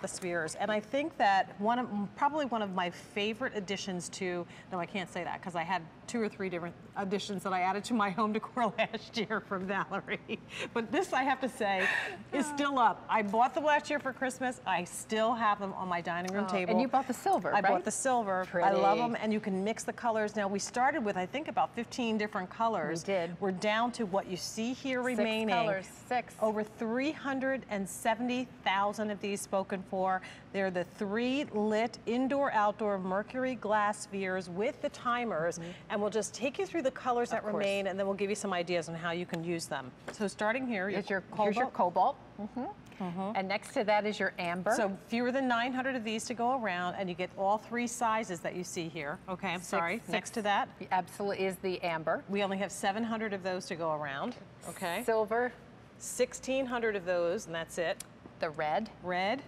the spheres. And I think that one of, probably one of my favorite additions to, no, I can't say that because I had two or three different additions that I added to my home decor last year from Valerie. But this, I have to say, is still up. I bought them last year for Christmas. I still have them on my dining room Oh, table. and you bought the silver, I right? bought the silver. Pretty. I love them, and you can mix the colors. Now, we started with, I think, about 15 different colors. We did. We're down to what you see here Six remaining. colors, six. Over 370,000 of these spoken for. They're the three lit indoor-outdoor mercury glass spheres with the timers, and we'll just take you through the colors that Mm-hmm. course. remain, and then we'll give you some ideas on how you can use them. So starting here, Here's your, cobalt. here's your cobalt. Mm -hmm. Mm -hmm. And next to that is your amber. So fewer than 900 of these to go around, and you get all three sizes that you see here. Okay, I'm Six- sorry. six- Next to that, Absolutely is the amber. we only have 700 of those to go around. Okay, Silver, 1,600 of those, and that's it. the red. Red,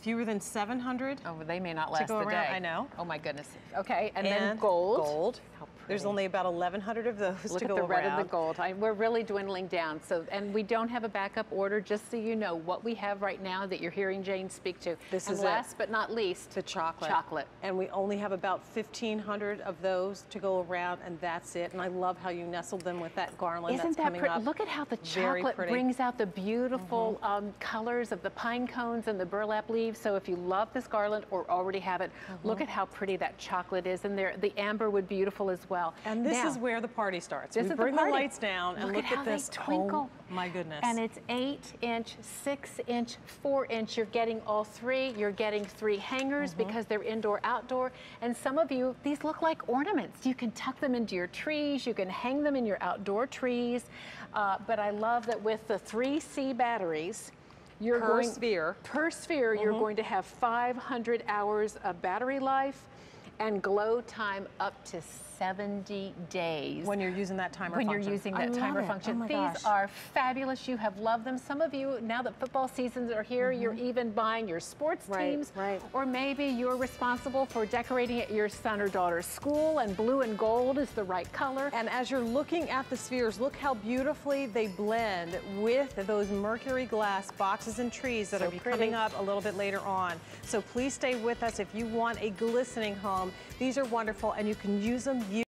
fewer than 700. Oh, they may not last go the around, day. I know. Oh my goodness. Okay, and, then gold. Gold. How There's only about 1,100 of those Look to at go the red around. and the gold. I, we're really dwindling down. So, and we don't have a backup order. Just so you know, what we have right now that you're hearing Jayne speak to. This and is it. last but not least, The chocolate. Chocolate. And we only have about 1,500 of those to go around, and that's it. And I love how you nestled them with that garland Isn't that's that coming pretty? up. Look at how the chocolate brings out the beautiful um, colors of the pine cones and the burlap leaves. So if you love this garland or already have it, look at how pretty that chocolate is. And there, the amber would be beautiful as well. And this Now, is where the party starts. This we is bring the, party. lights down and look, look, at, how this. Twinkle. Oh my goodness. And it's eight inch, six inch, four inch. You're getting all three. You're getting three hangers Mm-hmm. because they're indoor outdoor. And some of you, these look like ornaments. You can tuck them into your trees. You can hang them in your outdoor trees. Uh, but I love that with the three C batteries, you're Per going sphere. per sphere. You're Mm-hmm. going to have 500 hours of battery life and glow time up to 70 days when you're using that timer when function. you're using that timer it. function. Oh These gosh. are fabulous. You have loved them. Some of you, now that football seasons are here, you're even buying your sports Mm-hmm. Right, teams. right. Or maybe you're responsible for decorating at your son or daughter's school, and blue and gold is the right color. And as you're looking at the spheres, look how beautifully they blend with those mercury glass boxes and trees that So are pretty. coming up a little bit later on. So please stay with us if you want a glistening home. These are wonderful and you can use them.